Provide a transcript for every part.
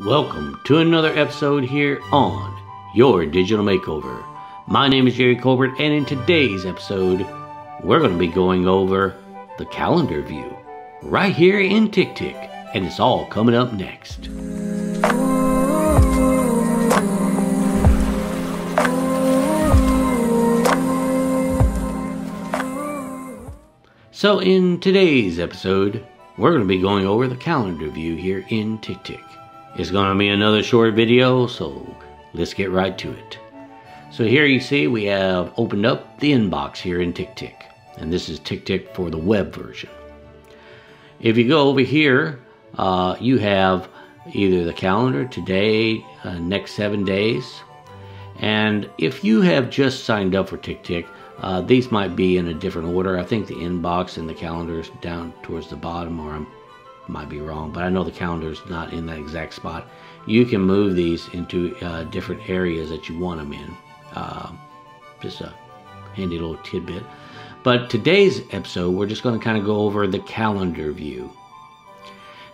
Welcome to another episode here on Your Digital Makeover. My name is Jerry Colbert, and in today's episode, we're going to be going over the calendar view right here in TickTick, and it's all coming up next. So, in today's episode, we're going to be going over the calendar view here in TickTick. It's going to be another short video, so let's get right to it. So here you see we have opened up the inbox here in TickTick, and this is TickTick for the web version. If you go over here, uh, you have either the calendar today, uh, next seven days, and if you have just signed up for TickTick, uh, these might be in a different order. I think the inbox and the calendar is down towards the bottom, or I might be wrong, but I know the calendar is not in that exact spot. You can move these into uh, different areas that you want them in. Uh, just a handy little tidbit. But today's episode, we're just going to kind of go over the calendar view.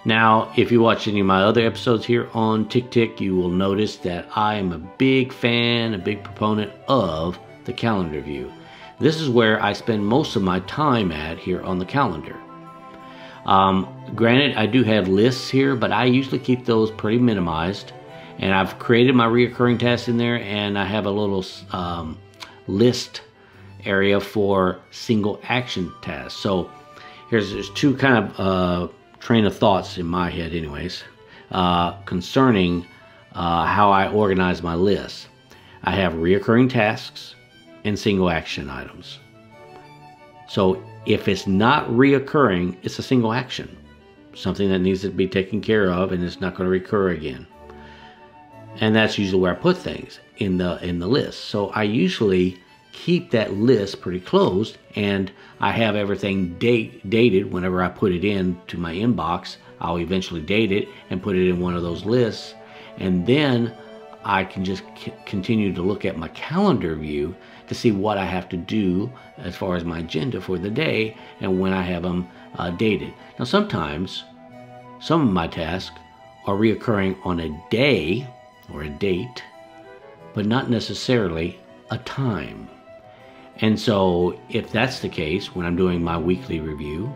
Now, if you watch any of my other episodes here on TickTick, you will notice that I am a big fan, a big proponent of the calendar view. This is where I spend most of my time at here on the calendar. Um, granted, I do have lists here, but I usually keep those pretty minimized. And I've created my reoccurring tasks in there, and I have a little um, list area for single action tasks. So here's there's two kind of uh, train of thoughts in my head, anyways, uh, concerning uh, how I organize my list. I have reoccurring tasks, and single action items. So if it's not reoccurring, it's a single action, something that needs to be taken care of and it's not going to recur again. And that's usually where I put things in the in the list. So I usually keep that list pretty closed and I have everything date dated whenever I put it in to my inbox. I'll eventually date it and put it in one of those lists and then I can just continue to look at my calendar view to see what I have to do as far as my agenda for the day and when I have them uh, dated. Now, sometimes some of my tasks are reoccurring on a day or a date, but not necessarily a time. And so, if that's the case, when I'm doing my weekly review,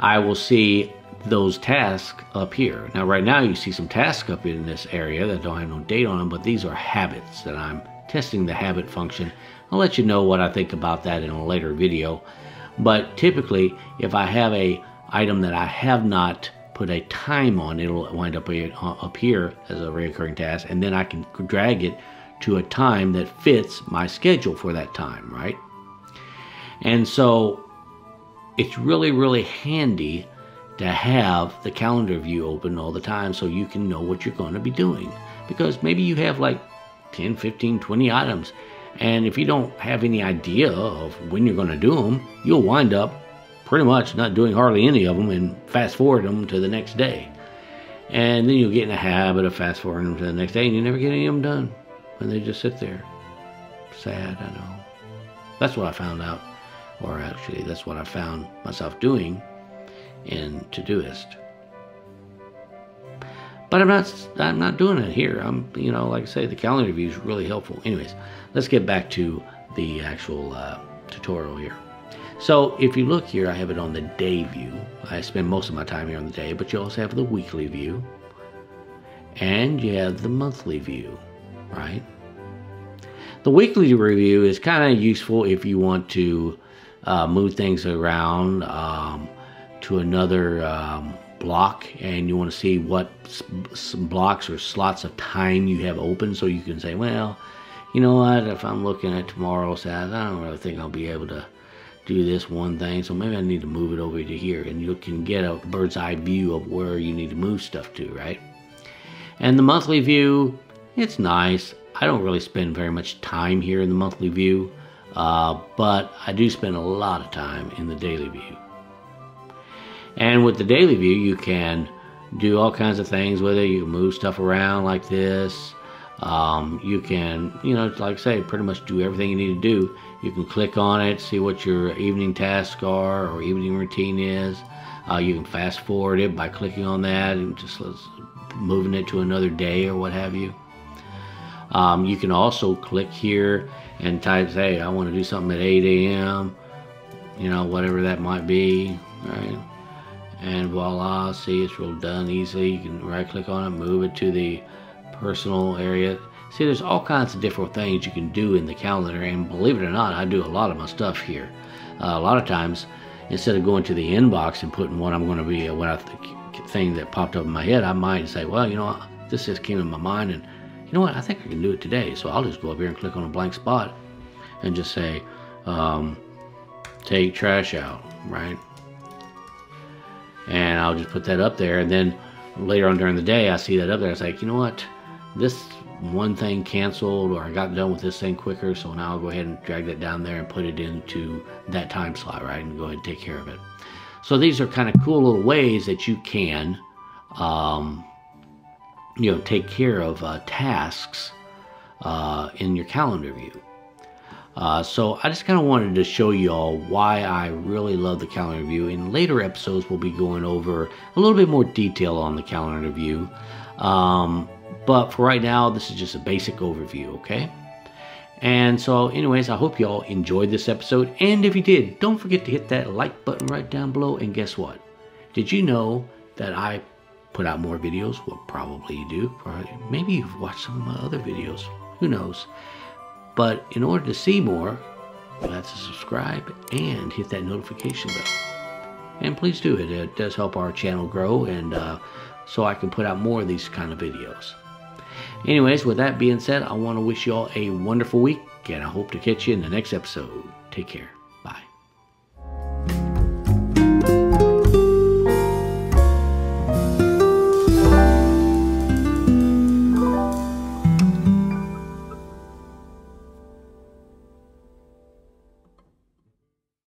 I will see those tasks up here. Now right now you see some tasks up in this area that don't have no date on them, but these are habits that I'm testing the habit function. I'll let you know what I think about that in a later video. But typically, if I have a item that I have not put a time on, it'll wind up uh, up here as a recurring task, and then I can drag it to a time that fits my schedule for that time, right? And so it's really, really handy to have the calendar view open all the time so you can know what you're going to be doing. Because maybe you have like 10, 15, 20 items. And if you don't have any idea of when you're going to do them, you'll wind up pretty much not doing hardly any of them and fast forward them to the next day. And then you'll get in a habit of fast forwarding them to the next day and you never get any of them done. And they just sit there. Sad, I know. That's what I found out. Or actually, that's what I found myself doing in Todoist. But I'm not I'm not doing it here. I'm you know like I say the calendar view is really helpful. Anyways, let's get back to the actual uh, tutorial here. So if you look here, I have it on the day view. I spend most of my time here on the day, but you also have the weekly view. And you have the monthly view, right? The weekly review is kind of useful if you want to uh, move things around. Um, to another um, block and you want to see what blocks or slots of time you have open so you can say, well, you know what, if I'm looking at tomorrow, Saturday, I don't really think I'll be able to do this one thing, so maybe I need to move it over to here and you can get a bird's eye view of where you need to move stuff to, right? And the monthly view, it's nice. I don't really spend very much time here in the monthly view, uh, but I do spend a lot of time in the daily view. And with the daily view, you can do all kinds of things with it. You can move stuff around like this. Um, you can, you know, like I say, pretty much do everything you need to do. You can click on it, see what your evening tasks are or evening routine is. Uh, you can fast forward it by clicking on that and just moving it to another day or what have you. Um, you can also click here and type, hey, I want to do something at 8 a.m., you know, whatever that might be, right? And voila, see, it's real done easily. You can right click on it, move it to the personal area. See, there's all kinds of different things you can do in the calendar, and believe it or not, I do a lot of my stuff here. Uh, a lot of times, instead of going to the inbox and putting what I'm going to be, what I think, thing that popped up in my head, I might say, well, you know, this just came in my mind, and you know what, I think I can do it today. So I'll just go up here and click on a blank spot and just say, um, take trash out, right? And I'll just put that up there, and then later on during the day, I see that up there. It's like, you know what, this one thing canceled or I got done with this thing quicker so now I'll go ahead and drag that down there and put it into that time slot right? And go ahead and take care of it. So these are kind of cool little ways that you can um, you know take care of uh, tasks uh, in your calendar view uh, so I just kind of wanted to show you all why I really love the calendar view. In later episodes, we'll be going over a little bit more detail on the calendar view. Um, but for right now, this is just a basic overview, okay? And so, anyways, I hope y'all enjoyed this episode. And if you did, don't forget to hit that like button right down below. And guess what? Did you know that I put out more videos? Well, probably you do. Probably, maybe you've watched some of my other videos. Who knows? But in order to see more, you'll have to subscribe and hit that notification bell. And please do it. It does help our channel grow and uh, so I can put out more of these kind of videos. Anyways, with that being said, I want to wish you all a wonderful week, and I hope to catch you in the next episode. Take care.